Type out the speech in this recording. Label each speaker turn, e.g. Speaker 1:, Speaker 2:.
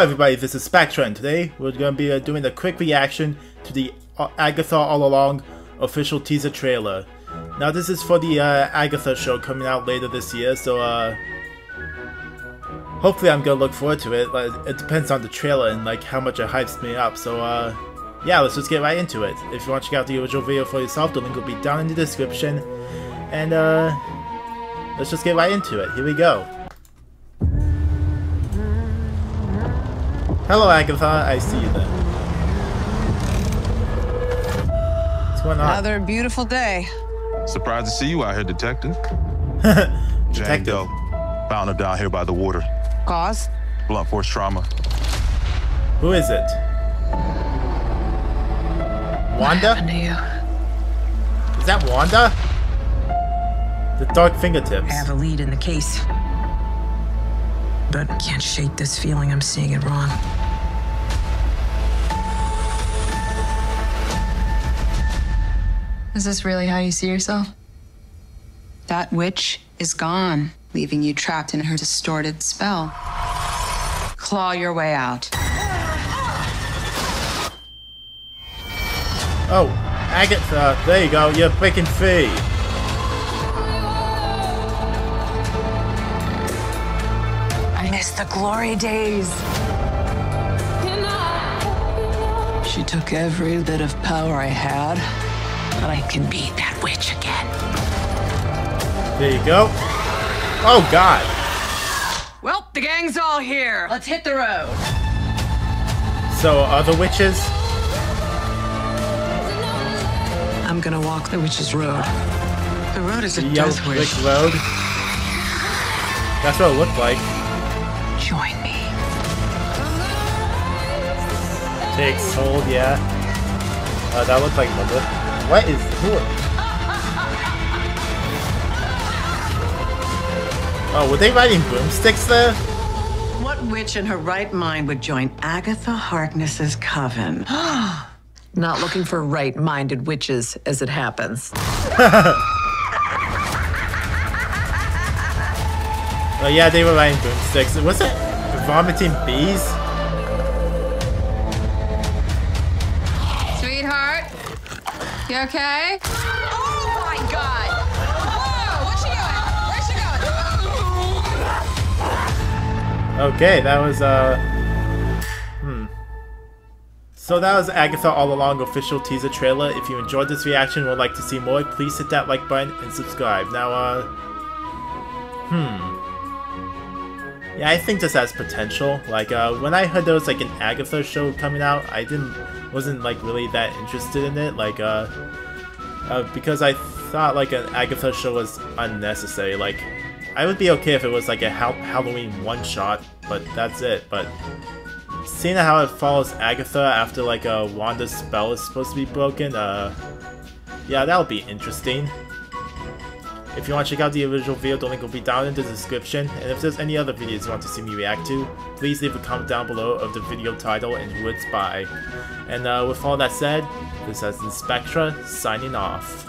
Speaker 1: everybody, this is Spectre, and today we're going to be uh, doing a quick reaction to the uh, Agatha All Along official teaser trailer. Now this is for the uh, Agatha show coming out later this year, so uh, hopefully I'm going to look forward to it. But it depends on the trailer and like how much it hypes me up, so uh, yeah, let's just get right into it. If you want to check out the original video for yourself, the link will be down in the description. And uh, let's just get right into it. Here we go. Hello, Agatha. I see you there. What's going on?
Speaker 2: Another beautiful day.
Speaker 3: Surprised to see you out here, detective.
Speaker 1: detective.
Speaker 3: Jane Doe. Found her down here by the water.
Speaker 2: Cause?
Speaker 3: Blunt force trauma.
Speaker 1: Who is it? Wanda?
Speaker 2: What to you?
Speaker 1: Is that Wanda? The dark fingertips.
Speaker 2: I have a lead in the case. But I can't shake this feeling I'm seeing it wrong.
Speaker 4: Is this really how you see yourself?
Speaker 5: That witch is gone, leaving you trapped in her distorted spell. Claw your way out.
Speaker 1: Oh, Agatha, there you go, you're breaking free.
Speaker 2: Miss the glory days. She took every bit of power I had, but I can beat that witch again.
Speaker 1: There you go. Oh, God.
Speaker 2: Well, the gang's all here. Let's hit the road.
Speaker 1: So, other witches?
Speaker 2: I'm gonna walk the witch's road. The road is a
Speaker 1: Yellow
Speaker 2: death wish.
Speaker 1: road? That's what it looked like.
Speaker 2: Join me.
Speaker 1: Takes hold, yeah. Uh, that looks like Mother. What is who? Oh, were they riding broomsticks there?
Speaker 6: What witch in her right mind would join Agatha Harkness's coven?
Speaker 7: Not looking for right minded witches as it happens.
Speaker 1: Oh yeah, they were riding broomsticks. Was it vomiting bees?
Speaker 4: Sweetheart? You okay?
Speaker 5: Oh my god! Whoa! What's she doing? Where's she going?
Speaker 1: Okay, that was uh Hmm. So that was Agatha All Along official teaser trailer. If you enjoyed this reaction and would like to see more, please hit that like button and subscribe. Now uh Hmm. Yeah, I think this has potential. Like, uh, when I heard there was like an Agatha show coming out, I didn't, wasn't like really that interested in it. Like, uh, uh, because I thought like an Agatha show was unnecessary. Like, I would be okay if it was like a ha Halloween one shot, but that's it. But seeing how it follows Agatha after like a uh, Wanda's spell is supposed to be broken, uh, yeah, that'll be interesting. If you want to check out the original video, the link will be down in the description, and if there's any other videos you want to see me react to, please leave a comment down below of the video title and who it's by. And uh, with all that said, this has been Spectre, signing off.